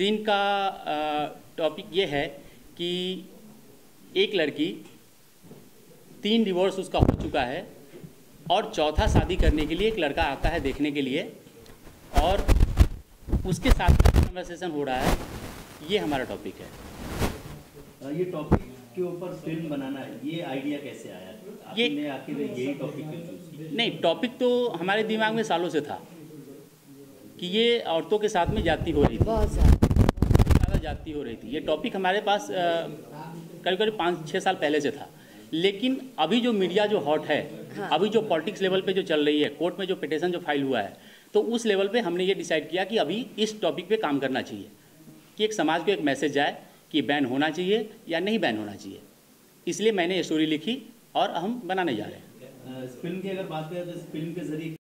Scene का topic ये है कि एक लड़की तीन डिवोर्स उसका हो चुका है और चौथा शादी करने के लिए एक लड़का आता है देखने के लिए और उसके साथ कन्वर्सेशन हो रहा है। ये हमारा टॉपिक है। ये टॉपिक के ऊपर फ़िल्म बनाना है ये आइडिया कैसे आया? ये- आखिर यही टॉपिक नहीं टॉपिक तो हमारे दिमाग में सालों से था कि ये औरतों के साथ में जाति हो रही थी। बहुत जाति हो रही थी। ये टॉपिक हमारे पास करीब करीब पाँच छः साल पहले से था। लेकिन अभी जो मीडिया जो हॉट है हाँ। अभी जो पॉलिटिक्स लेवल पे जो चल रही है कोर्ट में जो पिटिशन जो फ़ाइल हुआ है तो उस लेवल पे हमने ये डिसाइड किया कि अभी इस टॉपिक पे काम करना चाहिए। कि एक समाज को एक मैसेज जाए कि बैन होना चाहिए या नहीं बैन होना चाहिए। इसलिए मैंने ये स्टोरी लिखी और हम बनाने जा रहे हैं। फ़िल्म की अगर बात करें तो फ़िल्म के ज़रिए